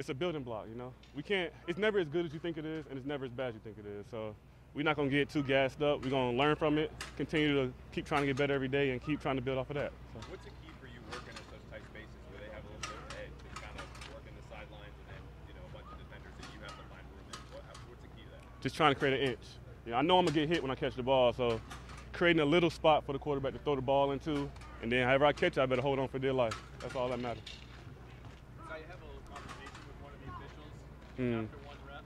it's a building block. You know, we can't. It's never as good as you think it is, and it's never as bad as you think it is. So we're not gonna get too gassed up. We're gonna learn from it, continue to keep trying to get better every day, and keep trying to build off of that. So. What's the key for you working at such tight spaces where they have a little bit of edge to kind of work in the sidelines and then you know a bunch of defenders that you have to find room in? What, what's the key to that? just trying to create an inch. You know, I know I'm gonna get hit when I catch the ball, so creating a little spot for the quarterback to throw the ball into, and then however I catch it, I better hold on for dear life. That's all that matters. So you have a little conversation with one of the officials Mm. after one rep.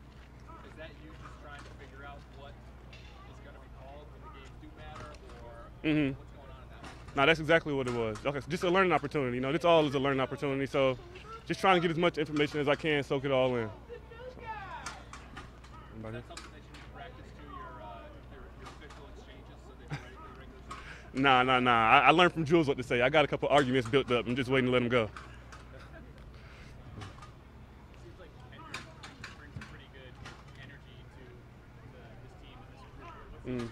Is that you just trying to figure out what is going to be called when the games do matter, or Mhm. what's going on in that? one? No, that's exactly what it was. Okay, so just a learning opportunity. You know, this all is a learning opportunity. So, just trying to get as much information as I can, soak it all in. So. Is Anybody? that something that you need to practice to your uh, your, your official exchanges so that you're ready for the regular season? Nah, nah, nah. I, I learned from Jules what to say. I got a couple arguments built up. I'm just waiting to let them go. Seems like Kendrick brings a pretty good energy to the, this team and this group. What's the Mm. experience just been like working with him and, and kind of being with him behind the scenes?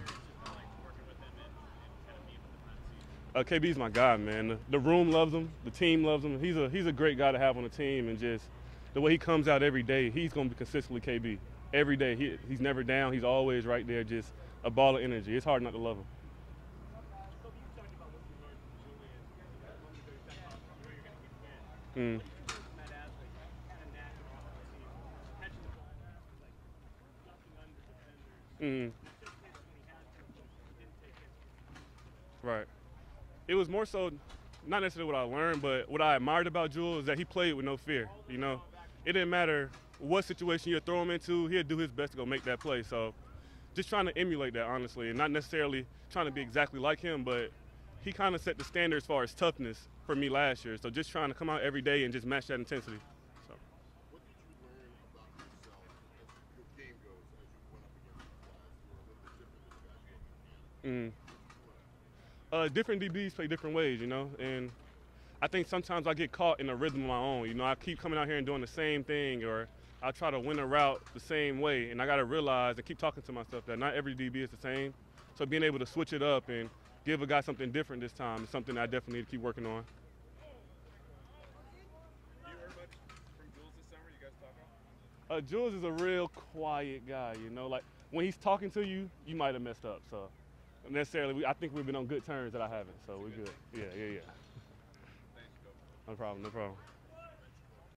Uh, KB's my guy, man. The, the room loves him. The team loves him. He's a he's a great guy to have on the team, and just the way he comes out every day, he's gonna be consistently KB. Every day, he, he's never down. He's always right there, just a ball of energy. It's hard not to love him. Going to. Mm. What Right. It was more so, not necessarily what I learned, but what I admired about Jules is that he played with no fear. You know, it didn't matter what situation you throw him into, he'd do his best to go make that play. So, just trying to emulate that honestly, and not necessarily trying to be exactly like him, but he kind of set the standard as far as toughness for me last year. So just trying to come out every day and just match that intensity. So. What did you learn about yourself as your game goes as you went up against the class? You were a little bit different than the guys you Mm. Uh, different DBs play different ways, you know, and I think sometimes I get caught in a rhythm of my own. You know, I keep coming out here and doing the same thing, or I try to win a route the same way, and I got to realize and keep talking to myself that not every DB is the same. So being able to switch it up and give a guy something different this time is something I definitely need to keep working on. Uh, Jules is a real quiet guy, you know, like when he's talking to you, you might have messed up. So necessarily, we, I think we've been on good terms that I haven't. So we're good. Yeah, yeah, yeah. No problem, no problem.